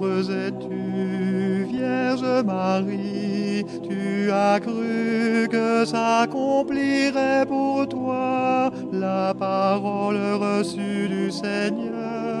heureuse es-tu, Vierge Marie, tu as cru que s'accomplirait pour toi la parole reçue du Seigneur.